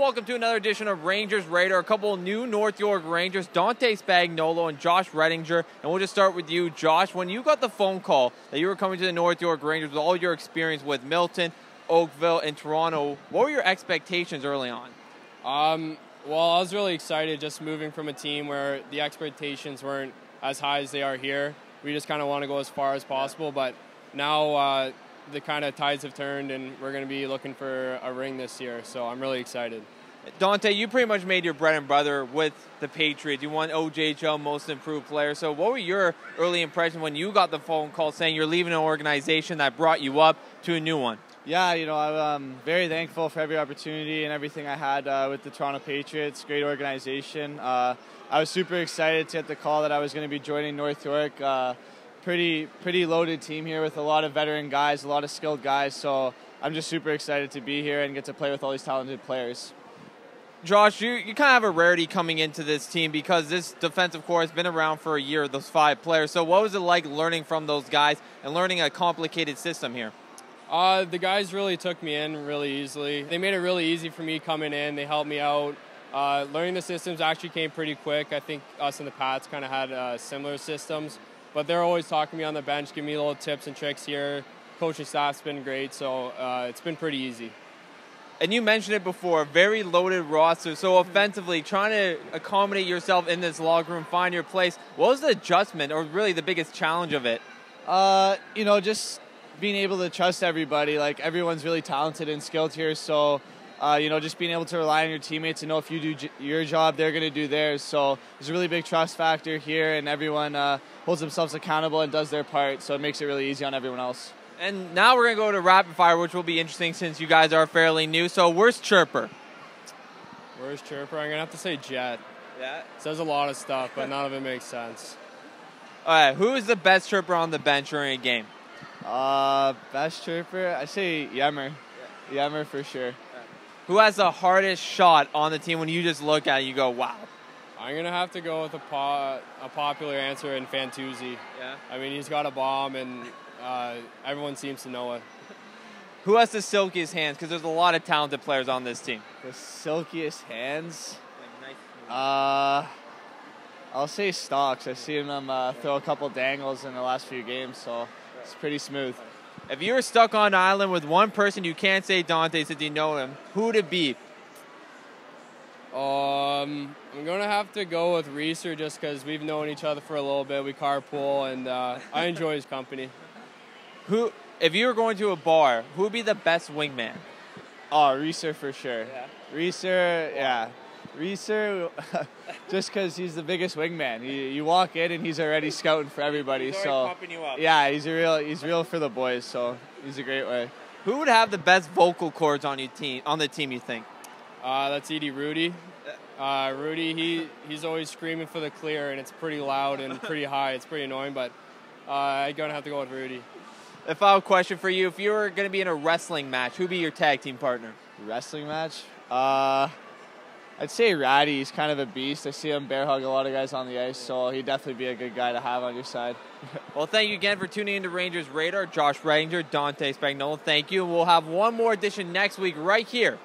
welcome to another edition of Rangers Radar. A couple new North York Rangers, Dante Spagnuolo and Josh Rettinger. And we'll just start with you, Josh. When you got the phone call that you were coming to the North York Rangers with all your experience with Milton, Oakville, and Toronto, what were your expectations early on? Um, well, I was really excited just moving from a team where the expectations weren't as high as they are here. We just kind of want to go as far as possible, but now uh, the kind of tides have turned, and we're going to be looking for a ring this year. So I'm really excited. Dante, you pretty much made your bread and butter with the Patriots. You won OJHL Most Improved Player. So, what were your early impressions when you got the phone call saying you're leaving an organization that brought you up to a new one? Yeah, you know, I'm very thankful for every opportunity and everything I had uh, with the Toronto Patriots. Great organization. Uh, I was super excited to get the call that I was going to be joining North York. Uh, pretty pretty loaded team here with a lot of veteran guys, a lot of skilled guys. So I'm just super excited to be here and get to play with all these talented players. Josh, you, you kind of have a rarity coming into this team because this defensive corps has been around for a year, those five players. So, what was it like learning from those guys and learning a complicated system here? Uh, the guys really took me in really easily. They made it really easy for me coming in. They helped me out. Uh, learning the systems actually came pretty quick. I think us and the Pats kind of had uh, similar systems. But they're always talking to me on the bench, giving me little tips and tricks here. Coaching staff's been great, so uh, it's been pretty easy. And you mentioned it before, very loaded roster. So offensively, trying to accommodate yourself in this locker room, find your place. What was the adjustment, or really the biggest challenge of it? Uh, you know, just being able to trust everybody. Like everyone's really talented and skilled here, so uh, you know, just being able to rely on your teammates and know if you do j- your job, they're going to do theirs. So there's a really big trust factor here, and everyone uh, holds themselves accountable and does their part. So it makes it really easy on everyone else. And now we're going to go to rapid fire, which will be interesting since you guys are fairly new. So worst chirper? Worst chirper? I'm going to have to say Jet. Yeah. Says a lot of stuff, but none of it makes sense. All right. Who is the best chirper on the bench during a game? Uh, best chirper? I say Yemmer. Yeah. Yemmer for sure who has the hardest shot on the team when you just look at it you go, wow? I'm gonna have to go with a, po- a popular answer in Fantuzzi. Yeah. I mean, he's got a bomb, and uh, everyone seems to know it. Who has the silkiest hands? Because there's a lot of talented players on this team. The silkiest hands? Uh, I'll say Stocks. I've seen him uh, throw a couple dangles in the last few games, so it's pretty smooth. If you were stuck on an island with one person you can't say Dante since you know him, who would it be? Um, I'm gonna have to go with Reeser just because we've known each other for a little bit. We carpool, and uh, I enjoy his company. Who, if you were going to a bar, who would be the best wingman? Oh, Reeser for sure. Yeah. Reeser, yeah. Reeser, just because he's the biggest wingman. You, you walk in and he's already scouting for everybody. He's so yeah, he's a real he's real for the boys. So he's a great way. Who would have the best vocal cords on your team on the team? You think? Uh, that's Edie Rudy. Uh, Rudy, he he's always screaming for the clear, and it's pretty loud and pretty high. It's pretty annoying, but uh, I'm gonna have to go with Rudy. If I have A final question for you: If you were gonna be in a wrestling match, who'd be your tag team partner? Wrestling match? Uh, I'd say Ratty. He's kind of a beast. I see him bear hug a lot of guys on the ice, so he'd definitely be a good guy to have on your side. well, thank you again for tuning into Rangers Radar. Josh Rettinger, Dante Spagnuolo, thank you. We'll have one more edition next week right here